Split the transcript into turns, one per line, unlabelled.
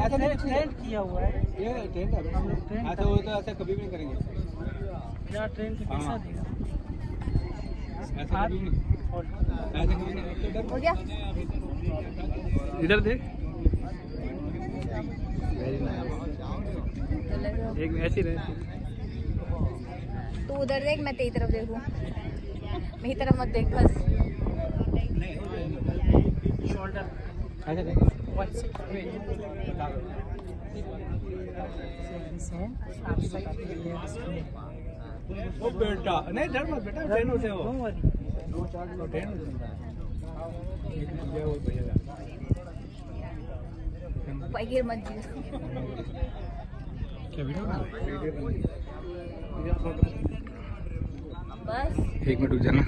ऐसा नहीं कुछ
ट्रेंड किया हुआ है।
ये ट्रेंड है
हम लोग ट्रेंड
ऐसा हो। तो ऐसा कभी भी नहीं करेंगे।
यार ट्रेन के पैसा
हाँ।
देगा
ऐसा कभी नहीं।
और
ऐसा कभी नहीं। तो
हो गया
इधर देख। वेरी नाइस
तो
एक ऐसी रहे।
तू उधर देख मैं तेरी तरफ़ देखूँ। मेरी तरफ़ मत देख बस।
शोल्डर
ऐसा देख। ओ बेटा नहीं डर मत बेटा ट्रेन से हो तो ट्रेन एक मिनट गया वो भैया
गिर मत
क्या वीडियो
बस।
एक मिनट रुक जाना।